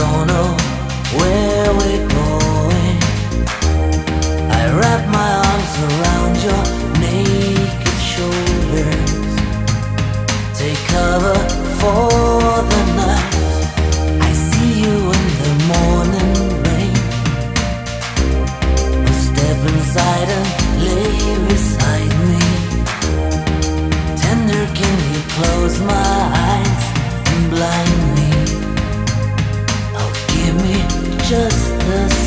don't know where just the